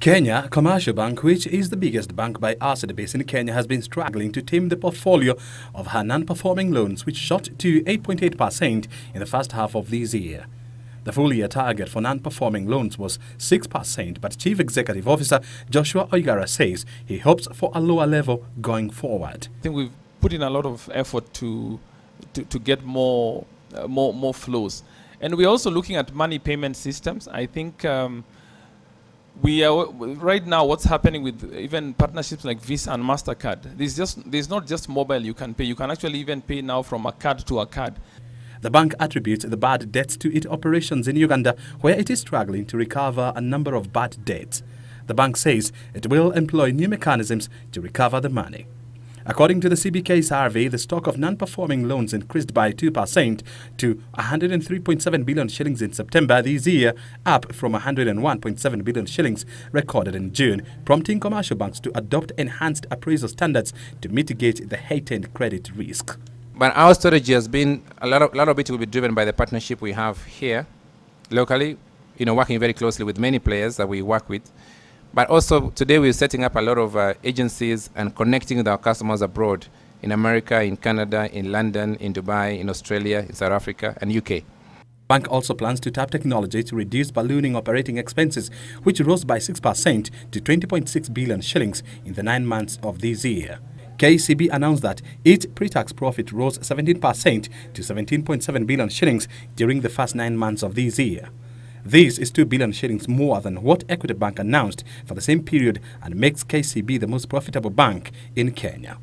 Kenya Commercial Bank, which is the biggest bank by asset base in Kenya, has been struggling to tame the portfolio of her non-performing loans, which shot to 8.8% in the first half of this year. The full year target for non-performing loans was 6%, but Chief Executive Officer Joshua Oigara says he hopes for a lower level going forward. I think we've put in a lot of effort to to, to get more, uh, more more flows, and we're also looking at money payment systems. I think. Um, we are right now what's happening with even partnerships like Visa and Mastercard. There's just there's not just mobile you can pay. You can actually even pay now from a card to a card. The bank attributes the bad debts to its operations in Uganda, where it is struggling to recover a number of bad debts. The bank says it will employ new mechanisms to recover the money. According to the CBK survey, the stock of non-performing loans increased by 2% to 103.7 billion shillings in September this year, up from 101.7 billion shillings recorded in June, prompting commercial banks to adopt enhanced appraisal standards to mitigate the heightened credit risk. But our strategy has been a lot of, a lot of it will be driven by the partnership we have here locally, you know, working very closely with many players that we work with. But also today we're setting up a lot of uh, agencies and connecting with our customers abroad in America, in Canada, in London, in Dubai, in Australia, in South Africa, and UK. Bank also plans to tap technology to reduce ballooning operating expenses, which rose by 6% to 20.6 billion shillings in the nine months of this year. KCB announced that its pre-tax profit rose 17% to 17.7 billion shillings during the first nine months of this year. This is 2 billion shillings more than what Equity Bank announced for the same period and makes KCB the most profitable bank in Kenya.